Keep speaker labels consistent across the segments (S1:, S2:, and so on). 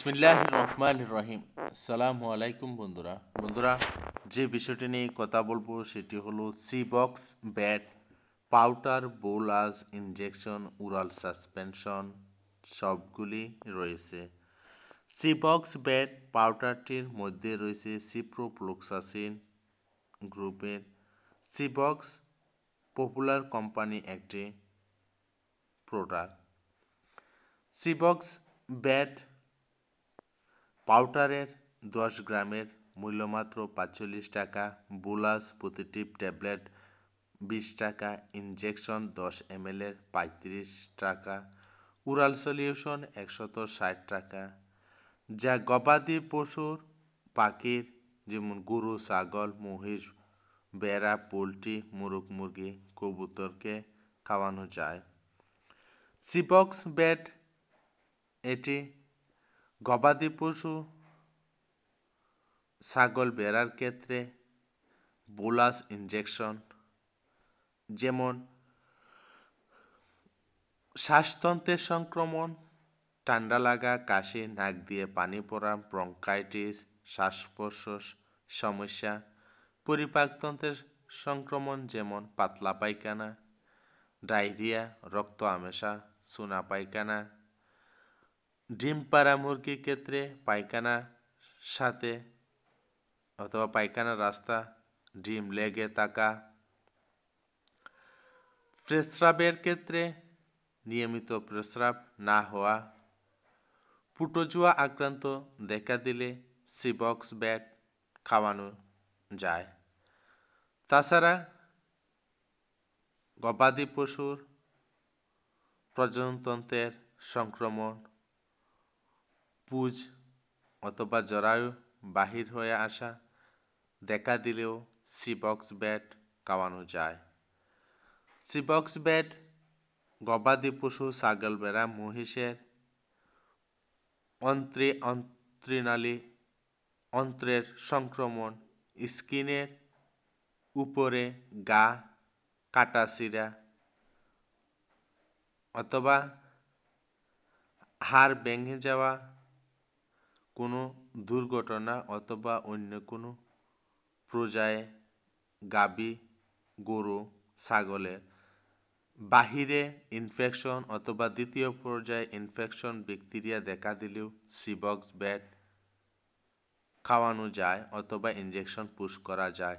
S1: বিসমিল্লাহ রহমান রহিম আসসালামু আলাইকুম বন্ধুরা। বন্ধুরা, যে বিষয়টি নিয়ে কথা বলব সেটি হলো C box vet powder bolus injection oral suspension সবগুলি রয়েছে। সি বক্স ব্যাট পাউডারটির মধ্যে রয়েছে সিপ্রো সিপ্রোপ্লোক্সাসিন গ্রুপের সি বক্স পপুলার কোম্পানি একটি প্রোডাক্ট সিবক্স ব্যাট পাউডারের দশ গ্রামের মূল্য মাত্র পাঁচচল্লিশ টাকা, বুলাস প্রতিটি ট্যাবলেট বিশ টাকা, ইনজেকশন দশ এম এর পঁয়ত্রিশ টাকা, উরাল সলিউশন একশত ষাট টাকা। যা গবাদি পশুর পাখির, যেমন গরু, ছাগল, মহিষ বেড়া পোলট্রি, মুরগ, মুরগি, কবুতরকে খাওয়ানো যায়। সিবক্স ব্যাট এটি গবাদি পশু, ছাগল বেড়ার ক্ষেত্রে বোলাস ইনজেকশন যেমন শ্বাসতন্ত্রের সংক্রমণ, ঠান্ডা লাগা, কাশি, নাক দিয়ে পানি পড়া ব্রঙ্কাইটিস শ্বাস প্রশ্বাস সমস্যা, পরিপাকতন্ত্রের সংক্রমণ, যেমন পাতলা পায়খানা, ডায়রিয়া, রক্ত আমেশা সোনা পায়খানা ডিম পাড়া মুরগির ক্ষেত্রে পায়খানার সাথে অথবা পায়খানার রাস্তা, ডিম লেগে থাকা। প্রস্রাবের ক্ষেত্রে নিয়মিত প্রস্রাব না হওয়া। পুটোজুয়া আক্রান্ত দেখা দিলে সিবক্স ব্যাট খাওয়ানো যায়। তাছাড়া গবাদি পশুর প্রজননতন্ত্রের সংক্রমণ পুজ অথবা জরায়ু বাহির হয়ে আসা দেখা দিলেও সিবক্স ব্যাট খাওয়ানো যায়। সিবক্স ব্যাট গবাদি পশু ছাগল বেড়া মহিষের অন্ত্রে অন্ত্রনালী অন্ত্রের সংক্রমণ, স্কিনের উপরে গা কাটাছিরা অথবা হাড় ভেঙে যাওয়া কোনো দুর্ঘটনা অথবা অন্য কোনো প্রজায় গাবি গরু ছাগলের বাহিরে ইনফেকশন অথবা দ্বিতীয় পর্যায়ে ইনফেকশন ব্যাকটেরিয়া দেখা দিলেও সিবক্স ব্যাট খাওয়ানো যায় অথবা ইনজেকশন পুশ করা যায়।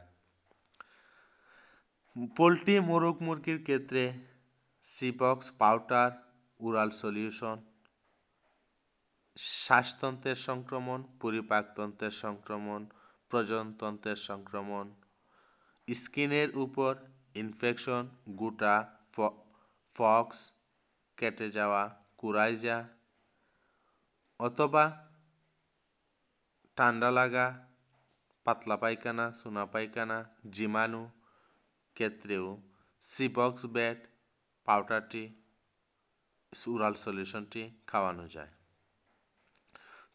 S1: পোলট্রি, মোরগ মুরগির ক্ষেত্রে সিবক্স পাউডার উরাল সলিউশন শ্বাসতন্ত্রের সংক্রমণ, পরিপাকতন্ত্রের সংক্রমণ, প্রজনতন্ত্রের সংক্রমণ। স্কিনের উপর ইনফেকশন, গোটা ফক্স কেটে যাওয়া কুরাইজা অথবা ঠান্ডা লাগা, পাতলা পায়খানা, সোনা পায়খানা জীবাণু ক্ষেত্রেও সিবক্স ব্যাট, পাউডারটি সুরাল সলিউশনটি খাওয়ানো যায়।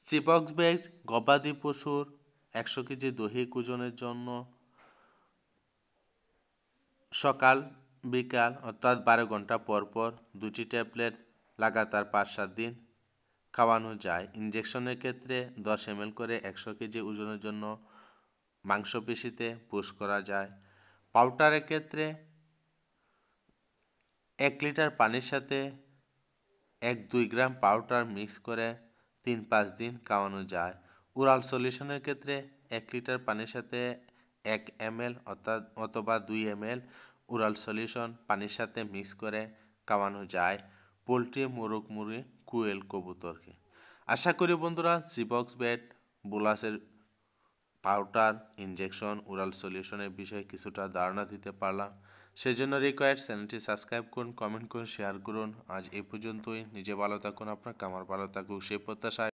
S1: সিবক্স ব্যাট গবাদি পশুর একশো কেজি দৈহিক ওজনের জন্য সকাল, বিকাল, অর্থাৎ বারো ঘণ্টা পর পর দুটি ট্যাবলেট লাগাতার পাঁচ সাত দিন খাওয়ানো যায়। ইনজেকশনের ক্ষেত্রে দশ এম করে একশো কেজি ওজনের জন্য মাংসপেশিতে পুশ করা যায়। পাউডারের ক্ষেত্রে এক লিটার পানির সাথে এক দুই গ্রাম পাউডার মিক্স করে তিন পাঁচ দিন খাওয়ানো যায়। ওরাল সলিউশনের ক্ষেত্রে এক লিটার পানির সাথে এক এম অর্থাৎ অথবা দুই এম এল ওরাল সলিউশন পানির সাথে মিক্স করে খাওয়ানো যায় পোলট্রি, মোরগ, মুরগি, কুয়েল, কবুতরকে। আশা করি বন্ধুরা জিবক্স বেড বোলাসের পাউডার ইনজেকশন ওরাল সলিউশনের বিষয়ে কিছুটা ধারণা দিতে পারলাম। সেজন্য রিকোয়ার্ড চ্যানেলটি সাবস্ক্রাইব করুন কমেন্ট করুন শেয়ার করুন। আজ এই পর্যন্তই। নিজে ভালো থাকুন, আপনার কামার ভালো থাকুক। সেই প্রত্যাশায়